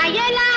I Mayela.